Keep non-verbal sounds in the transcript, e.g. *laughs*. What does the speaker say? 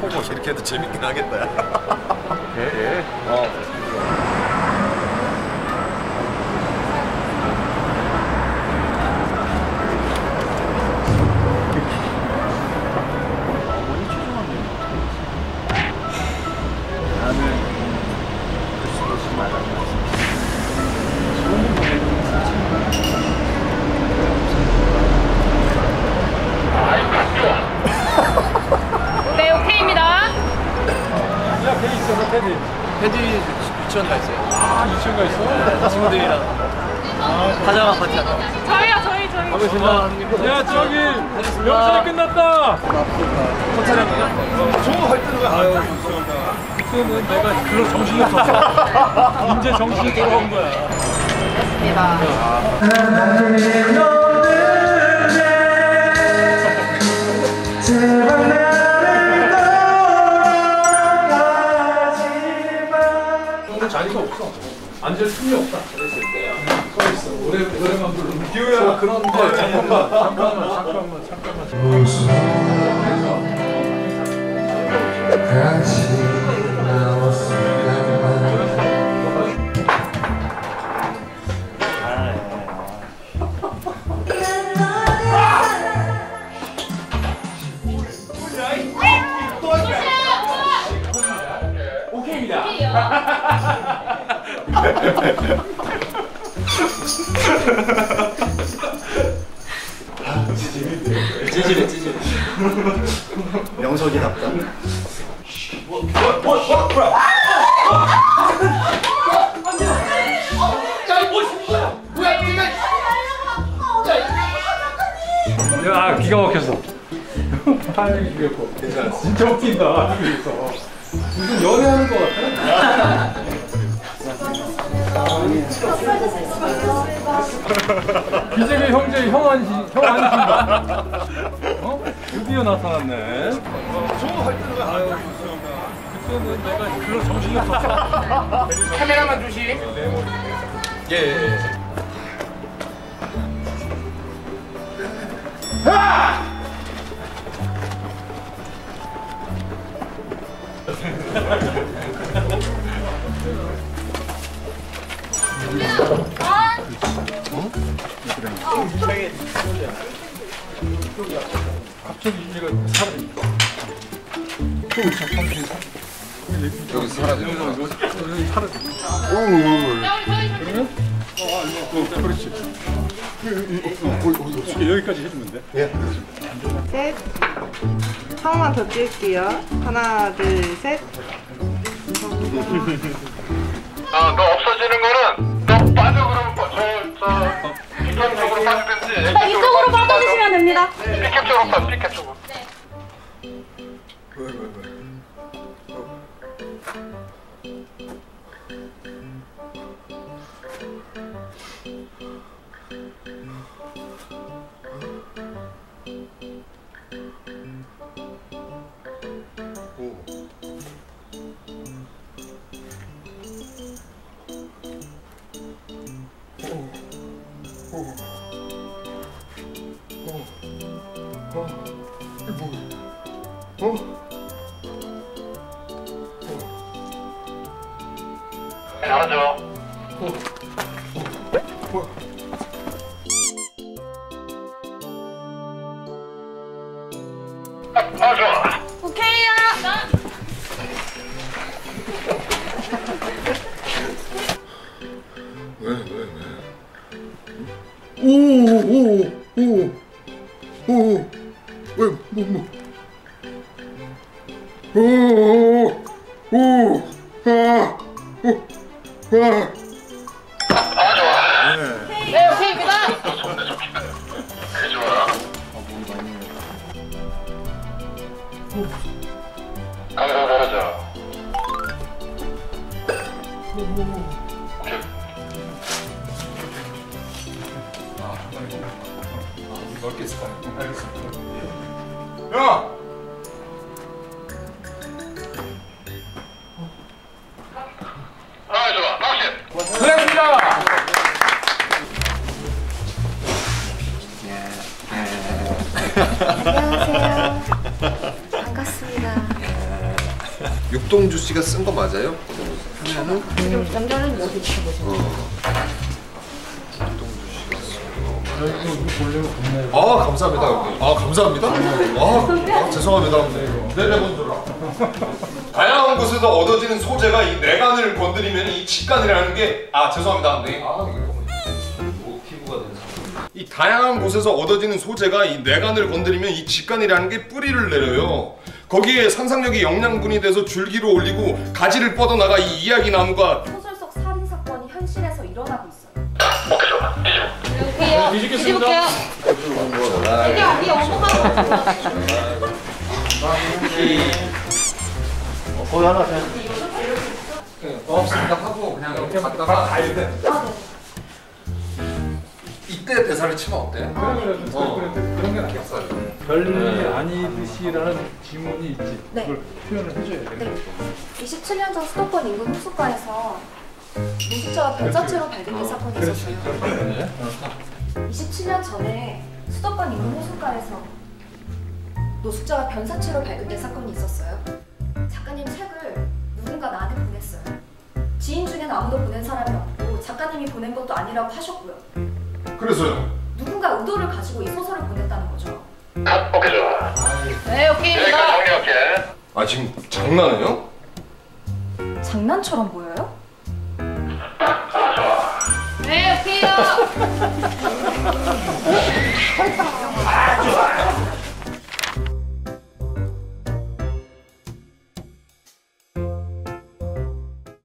뭐 이렇게 해도 재밌긴 하겠다. 예, 예. 네, 패디 유치원 가 있어요. 아, 유치원 가 있어? 친구들이랑 화장한 파티 한다. 저희요, 저희, 저희. 가보겠습니다. 야, 저기, 영상이 끝났다. 그때는 내가 그런 정신이 없었어. *laughs* 이제 정신이 돌아온 거야. 오늘 앉을 틈이 없다. 서 있어. 노래 노래만 부르는. 기우야. 그런데 잠깐만, 잠깐만, 잠깐만, 잠깐만. *laughs* 찌질해, 찌질해. 명석이답다. 야, 기가 막혔어. 타이밍 죽였고. 진짜 웃긴다. 무슨 연애하는 것 같아? 기재기 형제 형한신, 형한신가? *laughs* 어? 드디어 나타났네. 그때는 내가 그런 정신이 없었어. 카메라만 주시. 예, 예. *laughs* 여기. 그렇지. 여기까지 해주면 돼. 셋. 한 번만 더 찍을게요. 하나, 둘, 셋. 아, 너 là Applicazione, applicazione. 빠, 피켓 쪽으로. 알아줘. 아, 좋아. 오케이요. 왜, 왜, 왜? 오, 오, 오, 오, 왜, 뭐, 뭐. 오, 오, 오, 아, 오, 아. 아, 좋아. 네, 오케이입니다. 그 좋아. 감사합니다, 알아줘. 오케이. 넓게 있을까? 알겠습니다. 야! 감사합니다. 안녕하세요. 반갑습니다. 육동주 씨가 쓴 거 맞아요? 하면은 남자는 여기 보세요. 육동주 씨가 쓴거 맞아요. 아 감사합니다. 아 감사합니다. 아, 아 죄송합니다. 내내 건드라. 아, 다양한 곳에서 얻어지는 소재가 이 내관을 건드리면 이 직관이라는 게 아 죄송합니다. 네. 이 다양한 곳에서 얻어지는 소재가 이 뇌관을 건드리면 이 직관이라는 게 뿌리를 내려요. 거기에 상상력이 영양분이 돼서 줄기를 올리고 가지를 뻗어나가 이 이야기 나무가 소설 속 살인 사건이 현실에서 일어나고 있어요. 뒤에요. 뒤집을게요. 이게 어디 어묵하고 거기 하나 그냥 없습니다 하고 그냥 이렇게 갔다가 가야 돼. 이때 대사를 치면 어때? 그래 그래 그래 그래 그런 게 낫겠어요. 별일이 아니듯이라는 지문이 있지. 네. 그걸 표현을 해줘야 돼. 네. 27년 전 수도권 인근 호숫가에서 노숙자가 변사체로 발견된 사건이 있었어요. 27년 전에 수도권 인근 호숫가에서 노숙자가 변사체로 발견된 사건이 있었어요. 작가님 책을 누군가 나한테 보냈어요. 지인 중엔 아무도 보낸 사람이 없고 작가님이 보낸 것도 아니라고 하셨고요. 그래서요. 누군가 의도를 가지고 이 소설을 보냈다는 거죠. 아, 오케이 좋아. 네, 오케이입니다. 정리할게. 아 지금 장난해요? 장난처럼 보여요? 네, 오케이요. *laughs*